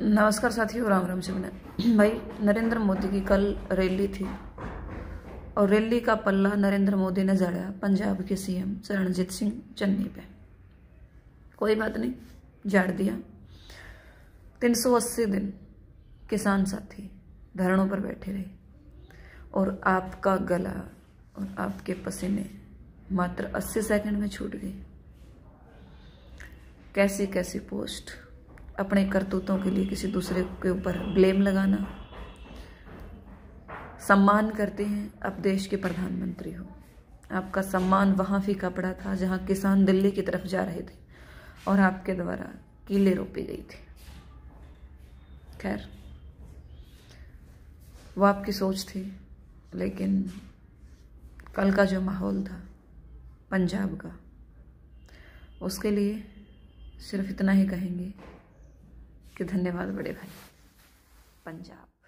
नमस्कार साथियों, राम राम से भाई, नरेंद्र मोदी की कल रैली थी और रैली का पल्ला नरेंद्र मोदी ने जड़ा पंजाब के सीएम चरणजीत सिंह चन्नी पे। कोई बात नहीं झाड़ दिया। 380 दिन किसान साथी धरणों पर बैठे रहे और आपका गला और आपके पसीने मात्र 80 सेकंड में छूट गए। कैसी कैसी पोस्ट अपने करतूतों के लिए किसी दूसरे के ऊपर ब्लेम लगाना। सम्मान करते हैं अब देश के प्रधानमंत्री हो। आपका सम्मान वहाँ फीका पड़ा था जहाँ किसान दिल्ली की तरफ़ जा रहे थे और आपके द्वारा कीले रोपी गई थी। खैर, वो आपकी सोच थी, लेकिन कल का जो माहौल था, पंजाब का, उसके लिए सिर्फ़ इतना ही कहेंगे कि धन्यवाद बड़े भाई। पंजाब।